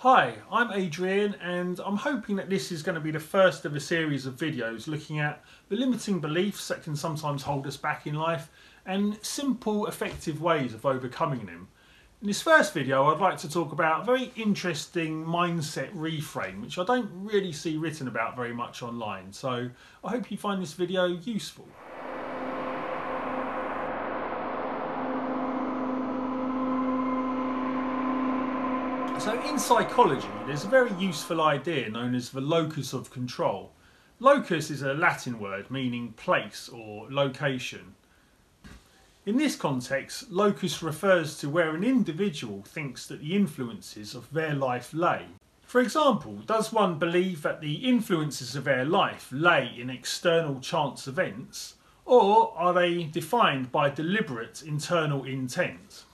Hi, I'm Adrian and I'm hoping that this is going to be the first of a series of videos looking at the limiting beliefs that can sometimes hold us back in life and simple effective ways of overcoming them. In this first video I'd like to talk about a very interesting mindset reframe which I don't really see written about very much online so I hope you find this video useful. So in psychology, there's a very useful idea known as the locus of control. Locus is a Latin word meaning place or location. In this context, locus refers to where an individual thinks that the influences of their life lay. For example, does one believe that the influences of their life lay in external chance events, or are they defined by deliberate internal intent?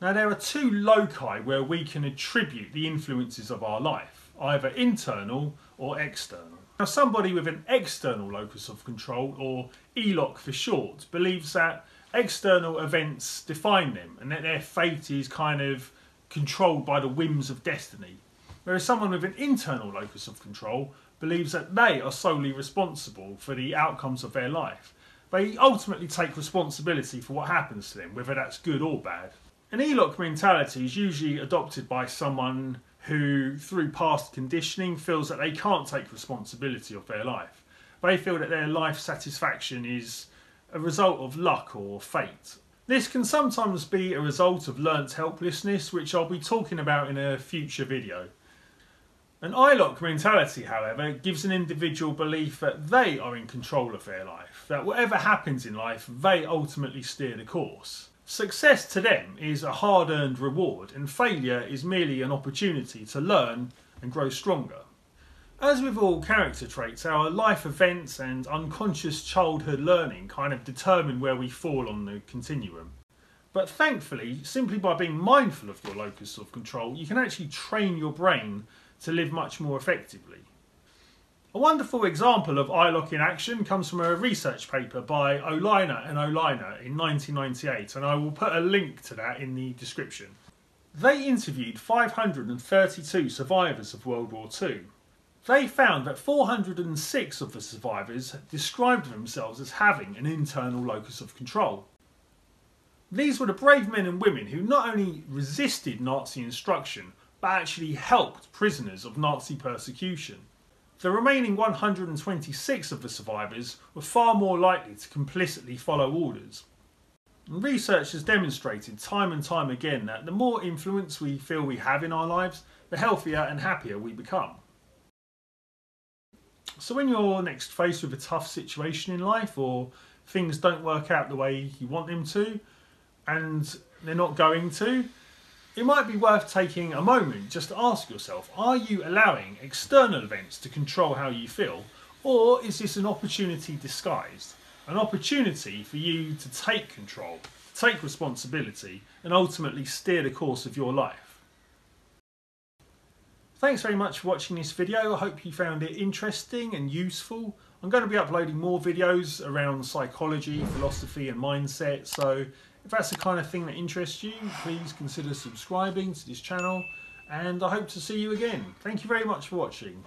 Now there are two loci where we can attribute the influences of our life, either internal or external. Now somebody with an external locus of control, or ELOC for short, believes that external events define them and that their fate is kind of controlled by the whims of destiny. Whereas someone with an internal locus of control believes that they are solely responsible for the outcomes of their life. They ultimately take responsibility for what happens to them, whether that's good or bad. An ELOC mentality is usually adopted by someone who, through past conditioning, feels that they can't take responsibility of their life. They feel that their life satisfaction is a result of luck or fate. This can sometimes be a result of learnt helplessness, which I'll be talking about in a future video. An ILOC mentality, however, gives an individual belief that they are in control of their life, that whatever happens in life, they ultimately steer the course. Success to them is a hard earned reward, and failure is merely an opportunity to learn and grow stronger. As with all character traits, our life events and unconscious childhood learning kind of determine where we fall on the continuum. But thankfully, simply by being mindful of your locus of control, you can actually train your brain to live much more effectively. A wonderful example of ILOC in action comes from a research paper by Oliner and Oliner in 1998, and I will put a link to that in the description. They interviewed 532 survivors of World War II. They found that 406 of the survivors described themselves as having an internal locus of control. These were the brave men and women who not only resisted Nazi instruction, but actually helped prisoners of Nazi persecution. The remaining 126 of the survivors were far more likely to complicitly follow orders. And research has demonstrated time and time again that the more influence we feel we have in our lives, the healthier and happier we become. So when you're next faced with a tough situation in life or things don't work out the way you want them to and they're not going to, it might be worth taking a moment just to ask yourself are you allowing external events to control how you feel, or is this an opportunity disguised? An opportunity for you to take control, take responsibility, and ultimately steer the course of your life. Thanks very much for watching this video. I hope you found it interesting and useful. I'm going to be uploading more videos around psychology, philosophy and mindset, so if that's the kind of thing that interests you, please consider subscribing to this channel and I hope to see you again. Thank you very much for watching.